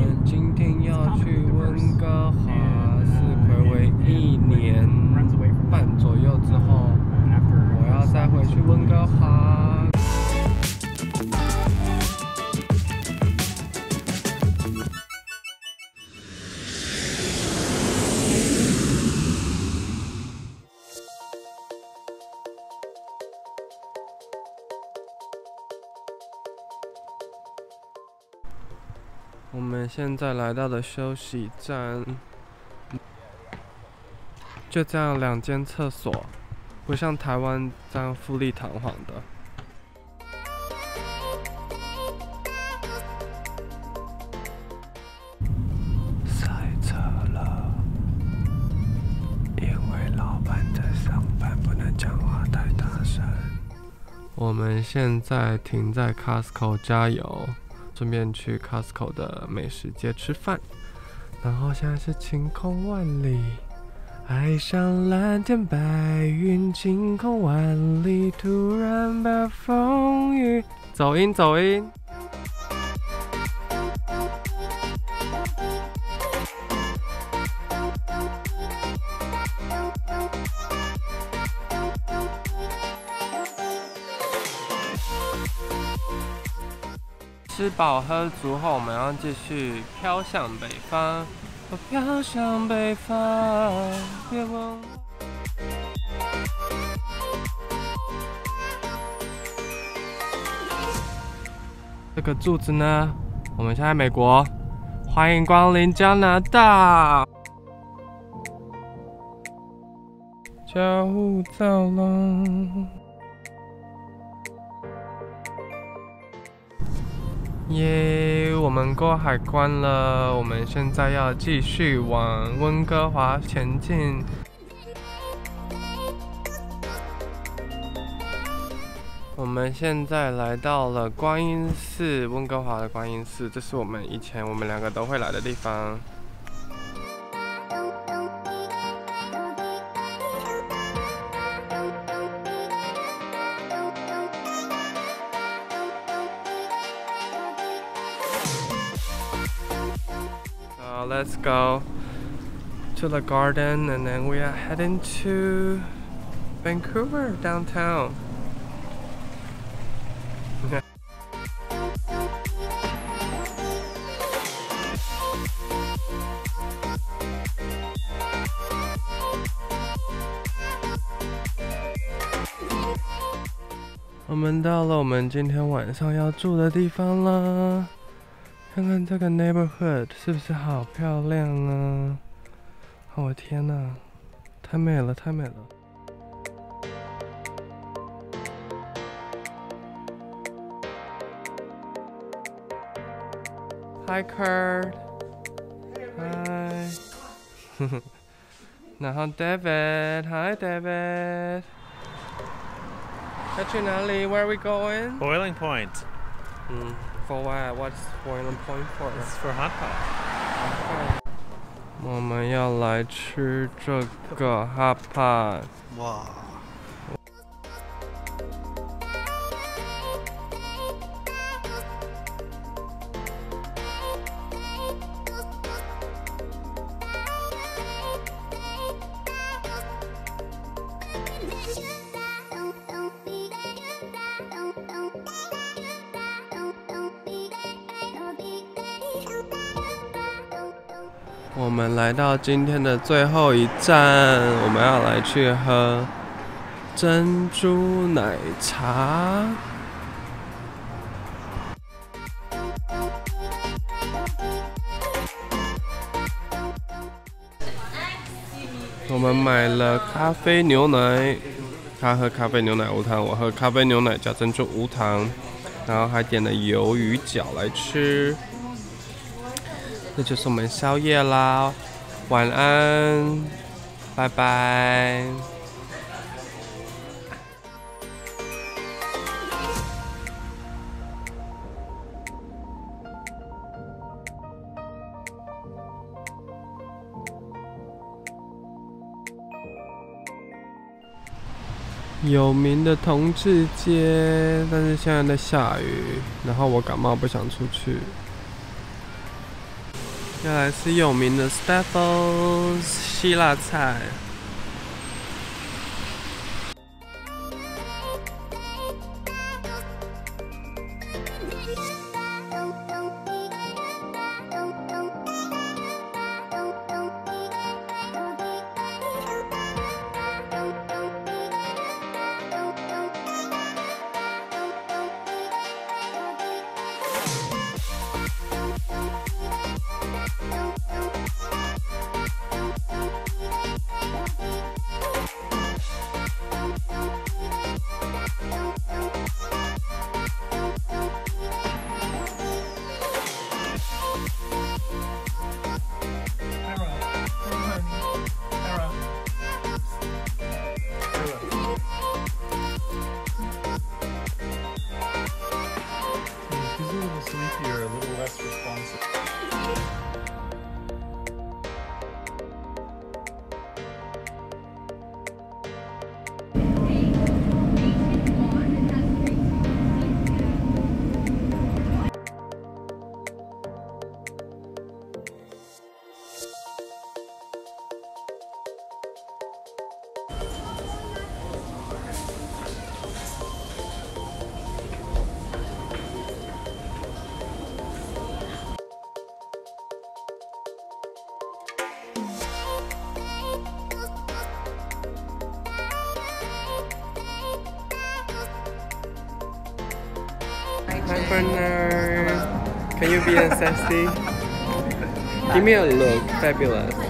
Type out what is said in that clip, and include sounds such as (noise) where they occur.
我们今天要去温哥华，是暌违一年半左右之后，我要再回去温哥华。我们现在来到了休息站，就这样两间厕所，不像台湾这样富丽堂皇的。塞车了，因为老板在上班，不能讲话太大声。我们现在停在 Costco 加油。顺便去 Costco 的美食街吃饭，然后现在是晴空万里，爱上蓝天白云，晴空万里，突然暴风雨走音走音。吃饱喝足后，我们要继续飘向北方。我飘向北方，别问。这个柱子呢？我们现在美国，欢迎光临加拿大。交护走廊。耶！我们过海关了，我们现在要继续往温哥华前进。我们现在来到了观音寺，温哥华的观音寺，这是我们以前我们两个都会来的地方。let's go to the garden and then we are heading to Vancouver downtown. (laughs) 我们到了我们今天晚上要住的地方了。 看看这个 neighborhood 是不是好漂亮啊？我天哪，太美了，太美了！Hi Kurt，Hi，(laughs) 然后 David，Hi David，要去哪里？Where are we going？Boiling Point。嗯。 For what? What's boiling point for? It's for hot pot. 我们要来吃这个 hot pot。哇！ 我们来到今天的最后一站，我们要来去喝珍珠奶茶。我们买了咖啡牛奶，他喝咖啡牛奶无糖，我喝咖啡牛奶加珍珠无糖，然后还点了鱿鱼饺来吃。这就是我们宵夜啦，晚安，拜拜。有名的同志街，但是现在在下雨，然后我感冒不想出去。要来是有名的 Staples 希腊菜。Hi Bernard, can you be a sexy? Give me a look, fabulous.